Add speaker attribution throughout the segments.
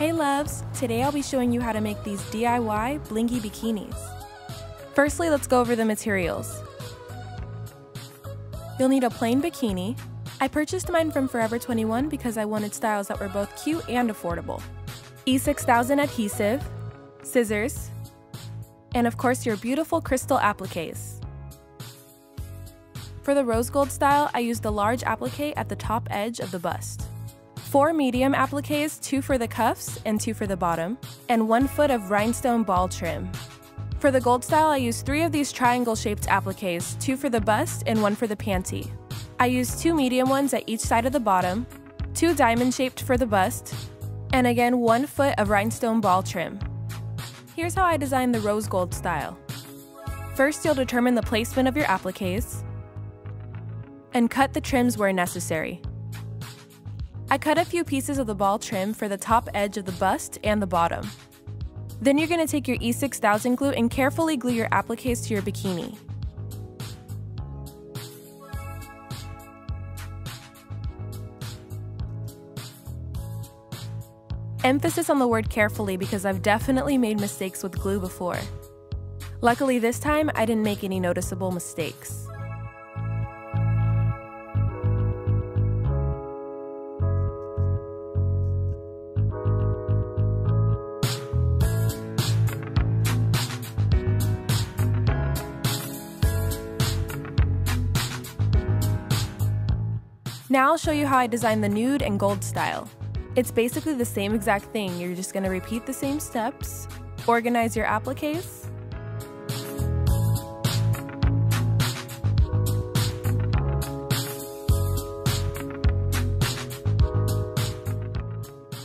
Speaker 1: Hey loves! Today I'll be showing you how to make these DIY blingy bikinis. Firstly, let's go over the materials. You'll need a plain bikini. I purchased mine from Forever 21 because I wanted styles that were both cute and affordable. E6000 adhesive, scissors, and of course your beautiful crystal appliques. For the rose gold style, I used the large applique at the top edge of the bust. Four medium appliques, two for the cuffs and two for the bottom, and one foot of rhinestone ball trim. For the gold style, I used three of these triangle-shaped appliques, two for the bust and one for the panty. I used two medium ones at each side of the bottom, two diamond-shaped for the bust, and again one foot of rhinestone ball trim. Here's how I designed the rose gold style. First, you'll determine the placement of your appliques, and cut the trims where necessary. I cut a few pieces of the ball trim for the top edge of the bust and the bottom. Then you're going to take your E6000 glue and carefully glue your appliques to your bikini. Emphasis on the word carefully because I've definitely made mistakes with glue before. Luckily this time, I didn't make any noticeable mistakes. Now I'll show you how I designed the nude and gold style. It's basically the same exact thing, you're just going to repeat the same steps, organize your appliques,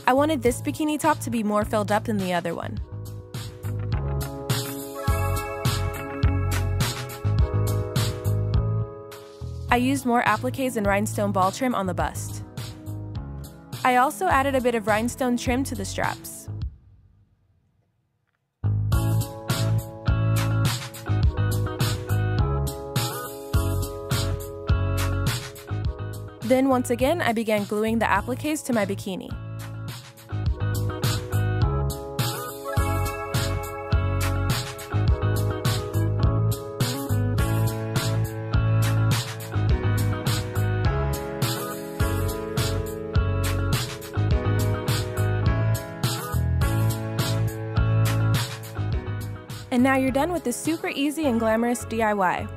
Speaker 1: I wanted this bikini top to be more filled up than the other one. I used more appliques and rhinestone ball trim on the bust. I also added a bit of rhinestone trim to the straps. Then once again, I began gluing the appliques to my bikini. And now you're done with this super easy and glamorous DIY.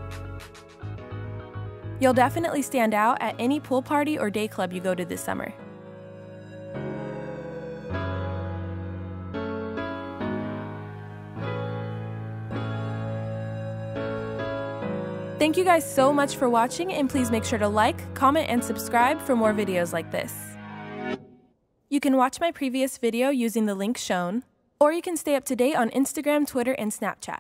Speaker 1: You'll definitely stand out at any pool party or day club you go to this summer. Thank you guys so much for watching and please make sure to like, comment, and subscribe for more videos like this. You can watch my previous video using the link shown, or you can stay up to date on Instagram, Twitter, and Snapchat.